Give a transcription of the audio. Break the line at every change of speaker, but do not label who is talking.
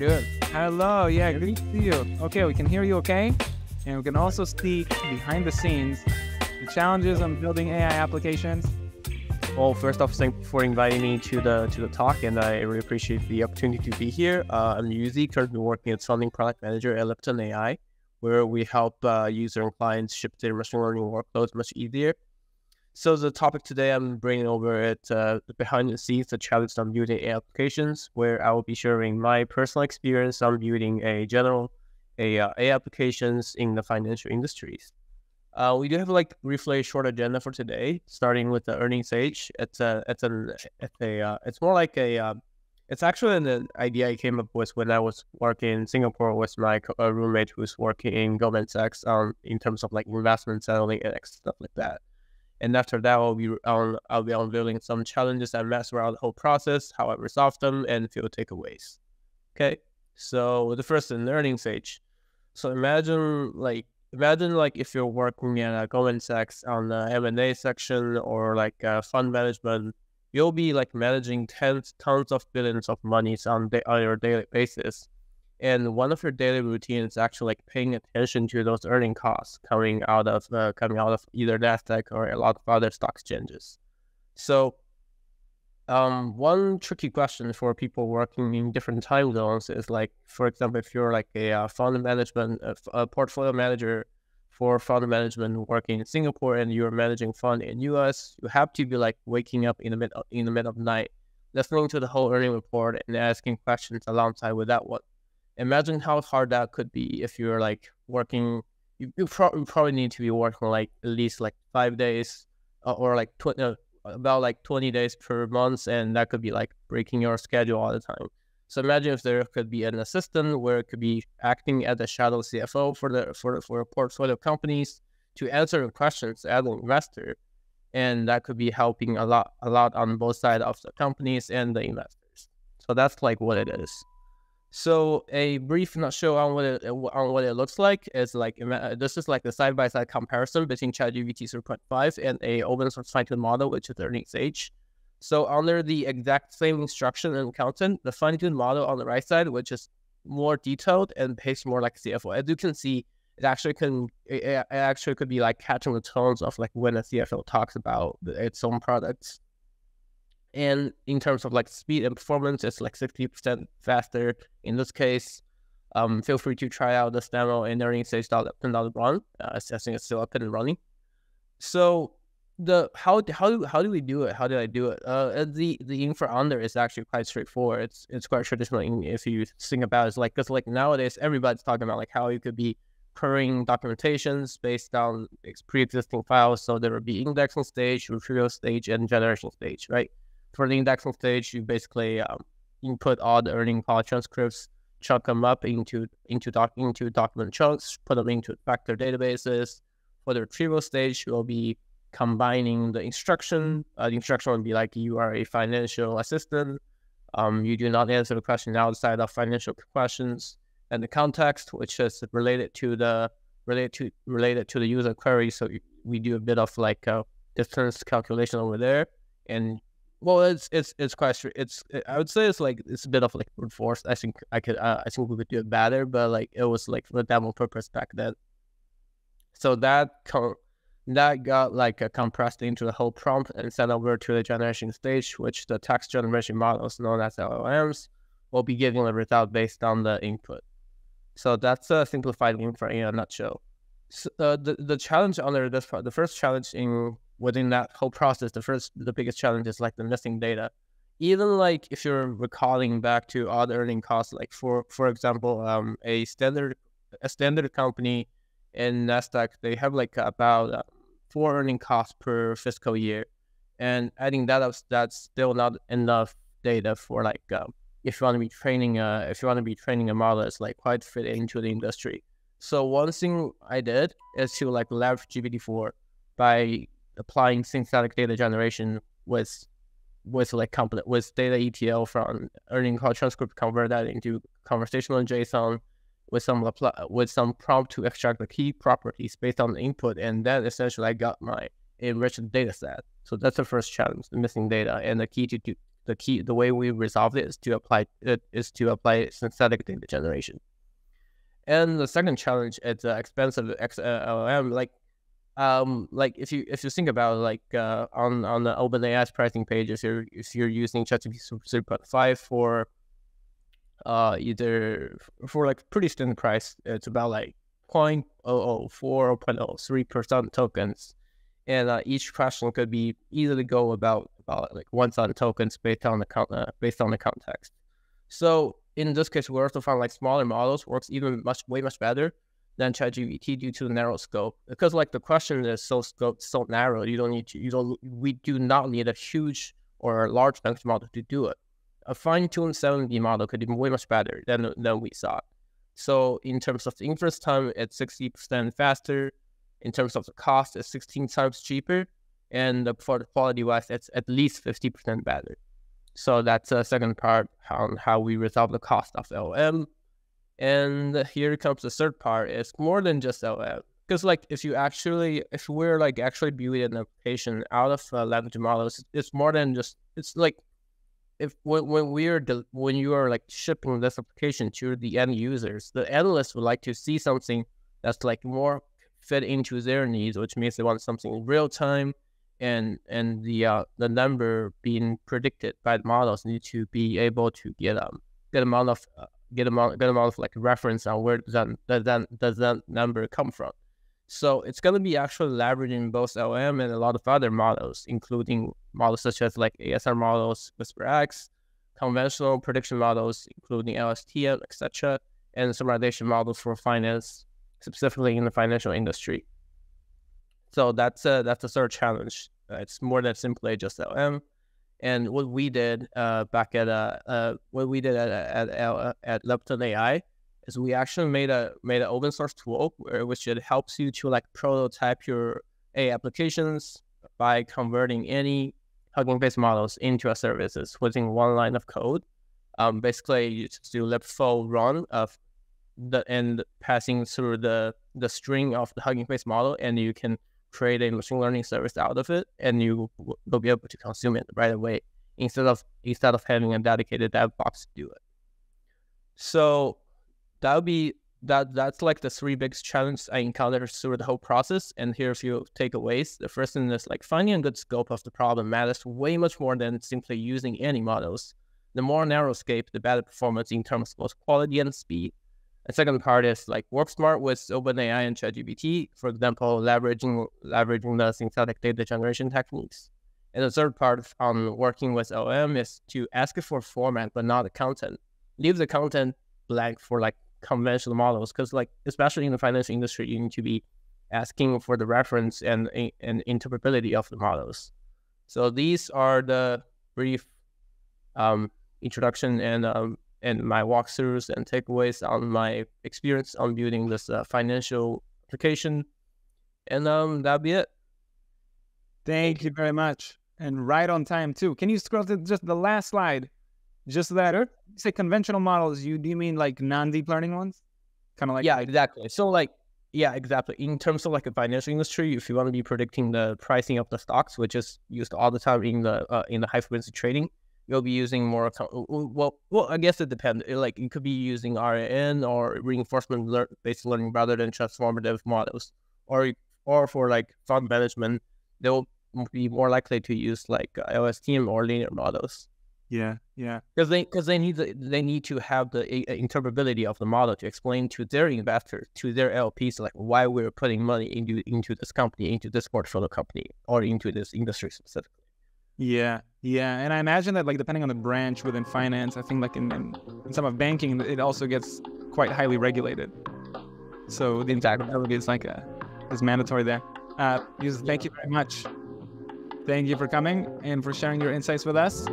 Hello. Yeah, good to see you. Okay, we can hear you okay? And we can also see behind the scenes the challenges on building AI applications.
Well, first off, thank you for inviting me to the to the talk, and I really appreciate the opportunity to be here. Uh, I'm Yuze, currently working as founding product manager at Lepton AI, where we help uh, user and clients ship their machine learning workloads much easier. So the topic today I'm bringing over it uh, behind the scenes, the challenge on building AI applications, where I will be sharing my personal experience on building a general a, uh, AI applications in the financial industries. Uh, we do have like briefly a short agenda for today, starting with the earnings stage. It's a it's a, it's a uh, it's more like a uh, it's actually an idea I came up with when I was working in Singapore with my uh, roommate who's working in Goldman Sachs on in terms of like investment analytics stuff like that. And after that, I'll be on I'll be unveiling some challenges I met throughout the whole process, how I resolved them, and few takeaways. Okay, so the first in learning stage. So imagine like imagine like if you're working at a Goldman Sachs on the M and A section or like uh, fund management, you'll be like managing tens tons of billions of monies on, da- on your daily basis and one of your daily routines is actually like paying attention to those earning costs coming out of uh, coming out of either Nasdaq or a lot of other stock exchanges. So, um, one tricky question for people working in different time zones is like, for example, if you're like a uh, fund management, a, a portfolio manager for fund management working in Singapore and you're managing fund in US, you have to be like waking up in the mid in the middle of night, listening to the whole earning report and asking questions alongside with that one imagine how hard that could be if you're like working. You, you, pro- you probably need to be working like at least like five days uh, or like tw- uh, about like 20 days per month, and that could be like breaking your schedule all the time. So imagine if there could be an assistant where it could be acting as a shadow CFO for the for for portfolio companies to answer questions as an investor, and that could be helping a lot a lot on both sides of the companies and the investors. So that's like what it is. So a brief nutshell on what it on what it looks like is like this is like the side by side comparison between ChatGPT 3.5 and a open source fine tuned model, which is earnings age. So under the exact same instruction and content, the fine tuned model on the right side, which is more detailed and pays more like CFO. As you can see, it actually can it, it actually could be like catching the tones of like when a CFO talks about its own products. And in terms of like speed and performance, it's like 60% faster. In this case, um, feel free to try out this demo in earning stage.run. Uh, I think it's still up and running. So the how how do how do we do it? How do I do it? Uh, the the infra under is actually quite straightforward. It's it's quite traditional if you think about it. It's like because like nowadays everybody's talking about like how you could be querying documentations based on pre-existing files. So there would be indexing stage, retrieval stage, and generation stage, right? For the indexing stage, you basically um, input all the earning call transcripts, chunk them up into into doc into document chunks, put them into vector databases. For the retrieval stage, you'll be combining the instruction. Uh, the instruction would be like you are a financial assistant. Um, you do not answer the question outside of financial questions, and the context, which is related to the related to related to the user query. So we do a bit of like a distance calculation over there, and well, it's it's it's quite it's I would say it's like it's a bit of like brute force. I think I could uh, I think we could do it better, but like it was like the demo purpose back then. So that co- that got like compressed into the whole prompt and sent over to the generation stage, which the text generation models known as LLMs will be giving the result based on the input. So that's a simplified infra in a nutshell. So, uh, the the challenge under this part, the first challenge in within that whole process, the first, the biggest challenge is like the missing data. Even like if you're recalling back to odd earning costs, like for for example, um, a standard a standard company in Nasdaq, they have like about uh, four earning costs per fiscal year, and adding that up, that's still not enough data for like uh, if you want to be training a if you want to be training a model, it's like quite fit into the industry. So one thing I did is to like leverage GPT-4 by applying synthetic data generation with with like comp- with data ETL from earning call transcript, convert that into conversational JSON with some with some prompt to extract the key properties based on the input, and then essentially I got my enriched data set. So that's the first challenge, the missing data, and the key to, to the key the way we resolved it is to apply it is to apply synthetic data generation. And the second challenge is the expense expensive XLM. Uh, like, um, like if you if you think about like uh, on on the OpenAI's pricing page, if you're if you're using ChatGPT 3.5 for uh either for like pretty standard price, it's about like 0.004 or 0.03 percent tokens, and uh, each question could be easily go about about like one thousand tokens based on the uh, based on the context. So in this case, we also found like smaller models works even much way much better than ChatGPT due to the narrow scope. Because like the question is so scope so narrow, you don't need to you don't we do not need a huge or a large language model to do it. A fine-tuned 7B model could be way much better than than we saw. So in terms of the inference time, it's 60% faster. In terms of the cost, it's 16 times cheaper. And for the quality wise, it's at least 50% better. So that's the second part on how we resolve the cost of LM. And here comes the third part. It's more than just LM. Because like if you actually, if we're like actually building an application out of uh, language models, it's more than just, it's like if when, when we are de- when you are like shipping this application to the end users, the analysts would like to see something that's like more fit into their needs, which means they want something real time and and the uh, the number being predicted by the models need to be able to get um get amount of uh, get amount get amount of like reference on where does that that that number come from. So it's going to be actually leveraging both LM and a lot of other models, including models such as like ASR models, WhisperX, conventional prediction models, including LSTM, etc., and summarization models for finance, specifically in the financial industry. So that's a, that's a third challenge. Uh, it's more than simply just LM. And what we did uh, back at uh, uh, what we did at at, at, at Lepton AI is we actually made a made an open source tool where, which it helps you to like prototype your AI applications by converting any Hugging Face models into a services within one line of code. Um, basically, you just do libfo run of the and passing through the the string of the Hugging Face model, and you can create a machine learning service out of it, and you will be able to consume it right away instead of instead of having a dedicated dev box to do it. So that would be that that's like the three biggest challenges I encountered through the whole process. And here are a few takeaways. The first thing is like finding a good scope of the problem matters way much more than simply using any models. The more narrow scope, the better performance in terms of both quality and speed. The second part is like work smart with OpenAI and ChatGPT, for example, leveraging leveraging the synthetic data generation techniques. And the third part on working with OM is to ask for format but not the content. Leave the content blank for like conventional models because like especially in the financial industry, you need to be asking for the reference and and interpretability of the models. So these are the brief um, introduction and um, and my walkthroughs and takeaways on my experience on building this uh, financial application. And um, that'll be it.
Thank you very much. And right on time too. Can you scroll to just the last slide? Just that. Sure. You say conventional models. You do you mean like non-deep learning ones?
Kind of like yeah, exactly. So like yeah, exactly. In terms of like a financial industry, if you want to be predicting the pricing of the stocks, which is used all the time in the uh, in the high frequency trading, you'll be using more well well i guess it depends like you could be using RNN or reinforcement lear- based learning rather than transformative models. Or or for like fund management they'll be more likely to use like LSTM or linear models.
Yeah yeah.
Because they because they need the, they need to have the uh, interpretability of the model to explain to their investors to their lps like why we're putting money into into this company into this portfolio company or into this industry specifically
yeah, yeah, and I imagine that like depending on the branch within finance, I think like in, in, in some of banking, it also gets quite highly regulated. So the integrity is like a, is mandatory there. Uh, thank you very much. Thank you for coming and for sharing your insights with us.